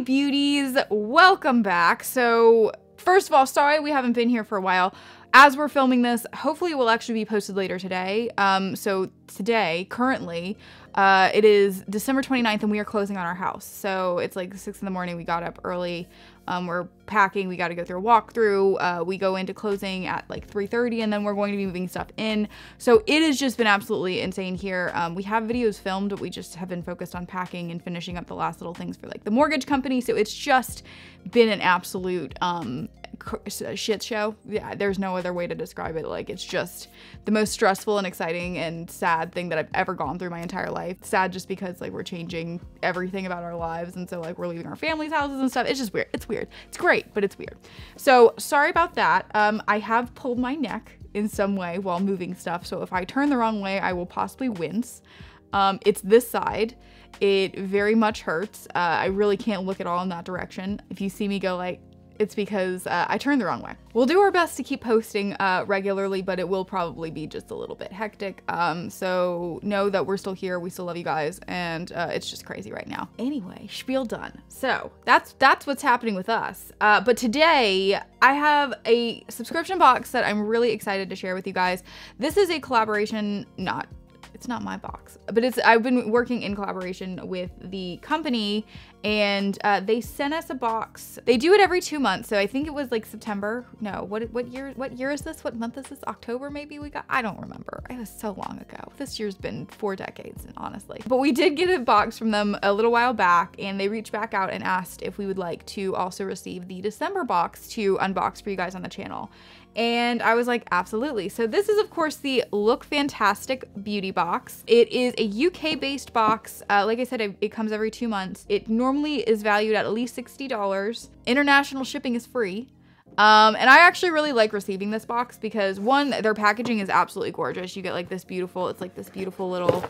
Beauties. Welcome back. So, first of all, sorry we haven't been here for a while. As we're filming this, hopefully it will actually be posted later today. Um, so today, currently, uh, it is December 29th and we are closing on our house. So it's like 6 in the morning. We got up early. Um, we're packing. We got to go through a walkthrough. Uh, we go into closing at like 3.30 and then we're going to be moving stuff in. So it has just been absolutely insane here. Um, we have videos filmed, but we just have been focused on packing and finishing up the last little things for like the mortgage company. So it's just been an absolute um, shit show. Yeah, there's no other way to describe it. Like it's just the most stressful and exciting and sad thing that I've ever gone through my entire life. Sad just because like we're changing everything about our lives and so like we're leaving our families' houses and stuff. It's just weird. It's weird. It's great, but it's weird. So sorry about that. Um, I have pulled my neck in some way while moving stuff. So if I turn the wrong way, I will possibly wince. Um, it's this side. It very much hurts. Uh, I really can't look at all in that direction. If you see me go like it's because uh, I turned the wrong way. We'll do our best to keep posting uh, regularly, but it will probably be just a little bit hectic. Um, so know that we're still here. We still love you guys, and uh, it's just crazy right now. Anyway, spiel done. So that's that's what's happening with us. Uh, but today I have a subscription box that I'm really excited to share with you guys. This is a collaboration, not it's not my box, but it's I've been working in collaboration with the company and uh, they sent us a box. They do it every two months, so I think it was like September. No, what what year? What year is this? What month is this? October maybe we got. I don't remember. It was so long ago. This year's been four decades, honestly. But we did get a box from them a little while back, and they reached back out and asked if we would like to also receive the December box to unbox for you guys on the channel. And I was like, absolutely. So this is of course the LookFantastic Beauty Box. It is a UK based box. Uh, like I said, it, it comes every two months. It normally is valued at at least $60. International shipping is free. Um, and I actually really like receiving this box because one, their packaging is absolutely gorgeous. You get like this beautiful, it's like this beautiful little,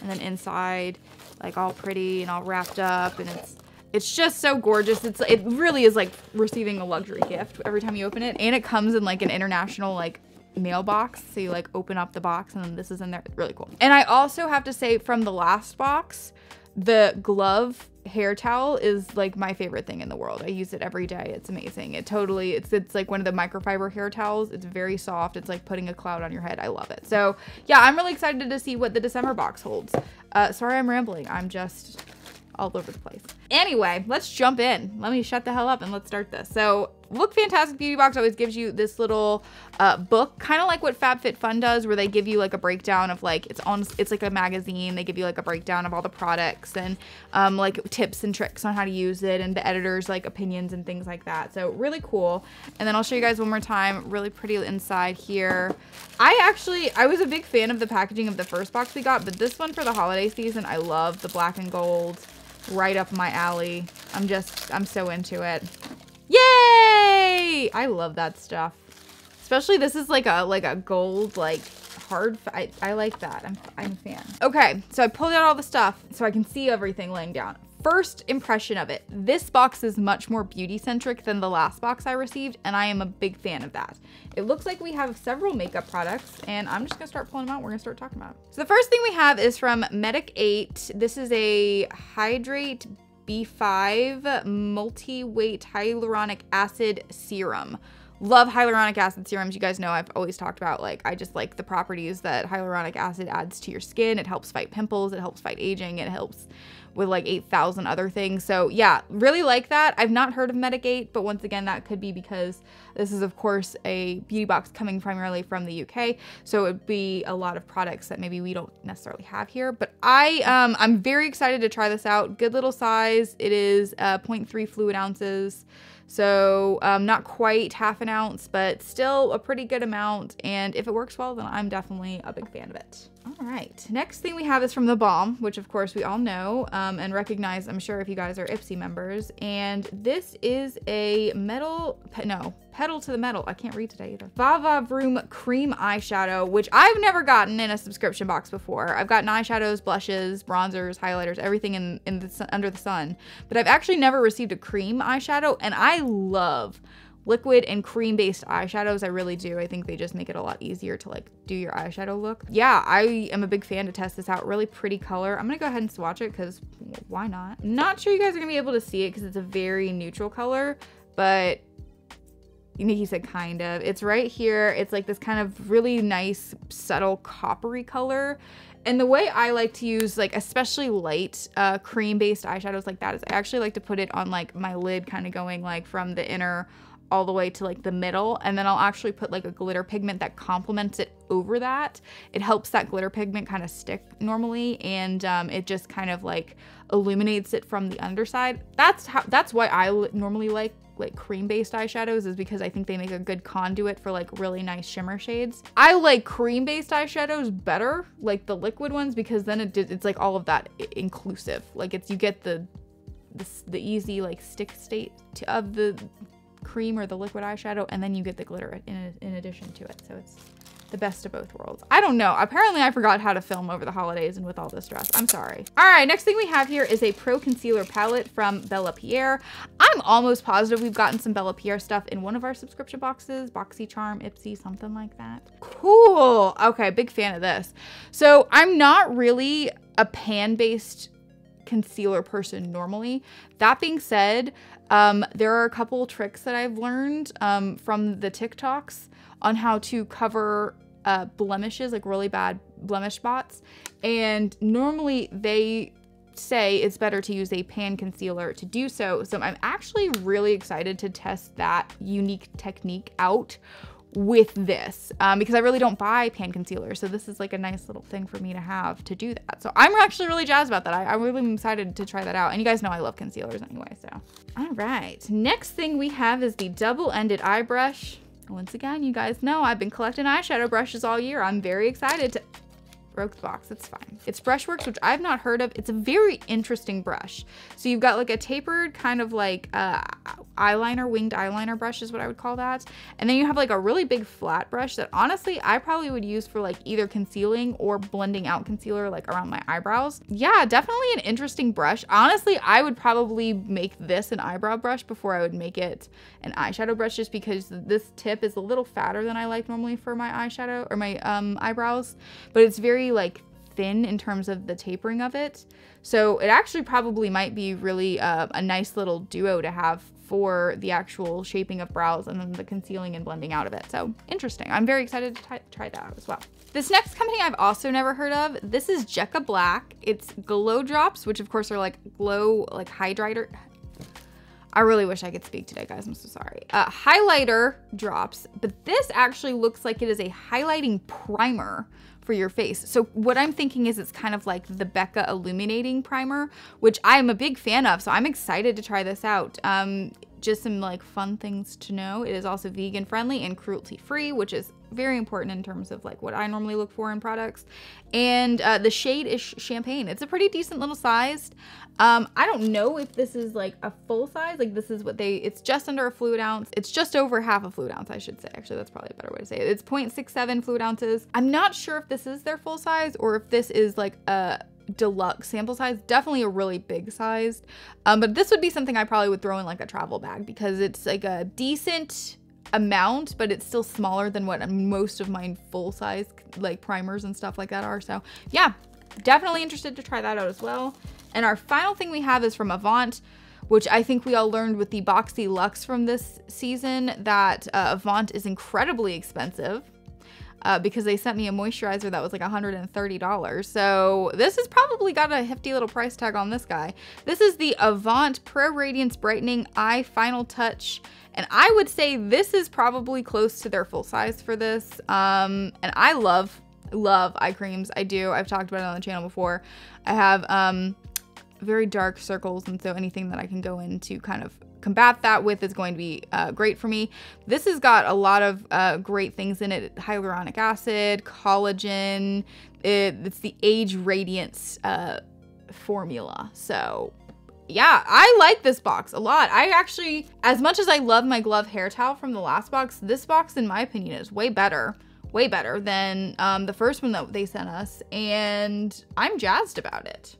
and then inside, like all pretty and all wrapped up and it's it's just so gorgeous. It's it really is like receiving a luxury gift every time you open it. And it comes in like an international like mailbox. So you like open up the box and then this is in there. Really cool. And I also have to say from the last box, the glove hair towel is like my favorite thing in the world. I use it every day. It's amazing. It totally, it's it's like one of the microfiber hair towels. It's very soft. It's like putting a cloud on your head. I love it. So yeah, I'm really excited to see what the December box holds. Uh, sorry I'm rambling. I'm just all over the place. Anyway, let's jump in. Let me shut the hell up and let's start this. So LookFantastic Beauty Box always gives you this little uh, book, kind of like what FabFitFun does, where they give you like a breakdown of like, it's on, it's like a magazine. They give you like a breakdown of all the products and um, like tips and tricks on how to use it and the editor's like opinions and things like that. So really cool. And then I'll show you guys one more time. Really pretty inside here. I actually, I was a big fan of the packaging of the first box we got, but this one for the holiday season, I love the black and gold right up my alley. I'm just, I'm so into it. I love that stuff. Especially this is like a, like a gold, like hard, I, I like that. I'm, I'm a fan. Okay, so I pulled out all the stuff so I can see everything laying down first impression of it, this box is much more beauty centric than the last box I received, and I am a big fan of that. It looks like we have several makeup products, and I'm just gonna start pulling them out. We're gonna start talking about them. So the first thing we have is from Medik8. This is a Hydrate B5 multi-weight hyaluronic acid serum. Love hyaluronic acid serums. You guys know I've always talked about like I just like the properties that hyaluronic acid adds to your skin. It helps fight pimples, it helps fight aging, it helps with like 8,000 other things. So yeah, really like that. I've not heard of Medik8, but once again, that could be because this is of course a beauty box coming primarily from the UK. So it would be a lot of products that maybe we don't necessarily have here, but I, um, I'm very excited to try this out. Good little size. It is uh, 0.3 fluid ounces. So um, not quite half an ounce, but still a pretty good amount. And if it works well, then I'm definitely a big fan of it. All right, next thing we have is from The Balm, which of course we all know um, and recognize, I'm sure if you guys are Ipsy members. And this is a metal, no, pedal to the metal. I can't read today either. Va Vroom cream eyeshadow, which I've never gotten in a subscription box before. I've gotten eyeshadows, blushes, bronzers, highlighters, everything in, in the sun, under the sun. But I've actually never received a cream eyeshadow and I love liquid and cream based eyeshadows. I really do. I think they just make it a lot easier to like do your eyeshadow look. Yeah, I am a big fan to test this out. Really pretty color. I'm gonna go ahead and swatch it because why not? Not sure you guys are gonna be able to see it because it's a very neutral color, but Nikki said kind of. It's right here. It's like this kind of really nice, subtle coppery color. And the way I like to use like especially light uh, cream based eyeshadows like that is I actually like to put it on like my lid kind of going like from the inner all the way to like the middle and then I'll actually put like a glitter pigment that complements it over that. It helps that glitter pigment kind of stick normally and um, it just kind of like illuminates it from the underside. That's how that's why I normally like like cream based eyeshadows is because I think they make a good conduit for like really nice shimmer shades. I like cream based eyeshadows better, like the liquid ones, because then it, it's like all of that inclusive. Like it's, you get the, the, the easy like stick state of the cream or the liquid eyeshadow, and then you get the glitter in, in addition to it. So it's the best of both worlds. I don't know. Apparently I forgot how to film over the holidays and with all this stress. I'm sorry. All right, next thing we have here is a Pro Concealer Palette from Bellapierre. I'm almost positive we've gotten some Bellapierre stuff in one of our subscription boxes, BoxyCharm, Ipsy, something like that. Cool. Okay, big fan of this. So I'm not really a pan-based concealer person normally. That being said, um, there are a couple tricks that I've learned um, from the TikToks on how to cover uh, blemishes, like really bad blemish spots. And normally they say it's better to use a pan concealer to do so. So I'm actually really excited to test that unique technique out with this um, because I really don't buy pan concealer. So this is like a nice little thing for me to have to do that. So I'm actually really jazzed about that. I, I'm really excited to try that out. And you guys know I love concealers anyway, so. All right, next thing we have is the double-ended eye brush. Once again, you guys know I've been collecting eyeshadow brushes all year. I'm very excited to broke the box, it's fine. It's Brushworks, which I've not heard of. It's a very interesting brush. So you've got like a tapered kind of like uh, eyeliner, winged eyeliner brush is what I would call that. And then you have like a really big flat brush that honestly I probably would use for like either concealing or blending out concealer like around my eyebrows. Yeah, definitely an interesting brush. Honestly, I would probably make this an eyebrow brush before I would make it an eyeshadow brush just because this tip is a little fatter than I like normally for my eyeshadow or my um, eyebrows, but it's very like thin in terms of the tapering of it. So it actually probably might be really uh, a nice little duo to have for the actual shaping of brows and then the concealing and blending out of it. So interesting. I'm very excited to try that out as well. This next company I've also never heard of. This is Jecca Blac. It's Glow Drops, which of course are like glow, like hydrator. I really wish I could speak today, guys. I'm so sorry. Uh, highlighter drops, but this actually looks like it is a highlighting primer for your face. So what I'm thinking is it's kind of like the Becca Illuminating Primer, which I'm a big fan of. So I'm excited to try this out. Um, just some like fun things to know. It is also vegan friendly and cruelty free, which is very important in terms of like what I normally look for in products. And uh, the shade is champagne. It's a pretty decent little sized. Um, I don't know if this is like a full size, like this is what they, it's just under a fluid ounce. It's just over half a fluid ounce, I should say. Actually, that's probably a better way to say it. It's 0.67 fluid ounces. I'm not sure if this is their full size or if this is like a deluxe sample size definitely a really big sized um, but this would be something i probably would throw in like a travel bag because it's like a decent amount but it's still smaller than what most of my full size like primers and stuff like that are. So yeah definitely interested to try that out as well. And our final thing we have is from avant which I think we all learned with the Boxy Luxe from this season that uh, Avant is incredibly expensive uh, because they sent me a moisturizer that was like $130. So this has probably got a hefty little price tag on this guy. This is the Avant Pro Radiance Brightening Eye Final Touch. And I would say this is probably close to their full size for this. Um, and I love, love eye creams. I do. I've talked about it on the channel before. I have um, very dark circles and so anything that I can go into kind of combat that with is going to be uh, great for me. This has got a lot of uh, great things in it. Hyaluronic acid, collagen, it, it's the age radiance uh, formula. So yeah, I like this box a lot. I actually, as much as I love my glove hair towel from the last box, this box, in my opinion, is way better, way better than um, the first one that they sent us. And I'm jazzed about it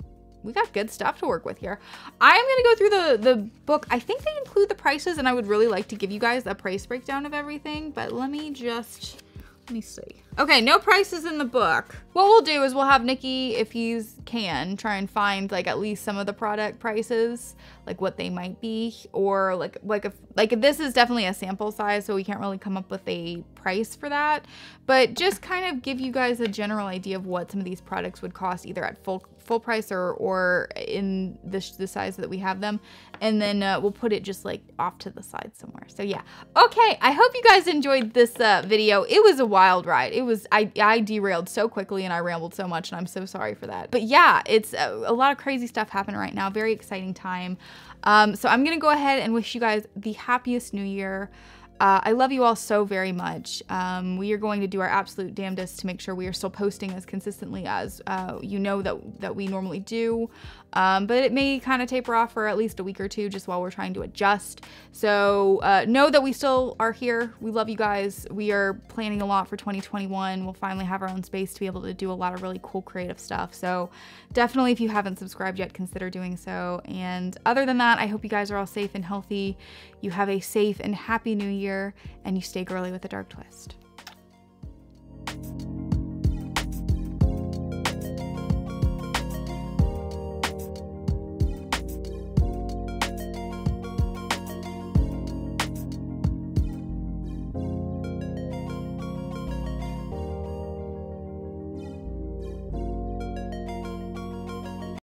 we got good stuff to work with here. I'm gonna go through the the book. I think they include the prices, and I would really like to give you guys a price breakdown of everything. But let me just let me see. Okay, no prices in the book. What we'll do is we'll have Nikki, if he's can, try and find like at least some of the product prices, like what they might be, or like like if like this is definitely a sample size, so we can't really come up with a price for that. But just kind of give you guys a general idea of what some of these products would cost, either at full full price or or in the, the size that we have them. And then uh, we'll put it just like off to the side somewhere. So yeah. Okay. I hope you guys enjoyed this uh, video. It was a wild ride. It was I, I derailed so quickly and i rambled so much and i'm so sorry for that. But yeah it's a, uh, a lot of crazy stuff happening right now. Very exciting time. Um, so i'm gonna go ahead and wish you guys the happiest new year uh, I love you all so very much. Um, we are going to do our absolute damnedest to make sure we are still posting as consistently as uh, you know that that we normally do. Um, but it may kind of taper off for at least a week or two just while we're trying to adjust. So uh, know that we still are here. We love you guys. We are planning a lot for 2021. We'll finally have our own space to be able to do a lot of really cool creative stuff. So definitely, if you haven't subscribed yet, consider doing so. And other than that, I hope you guys are all safe and healthy. You have a safe and happy new year, and you stay girly with a dark twist.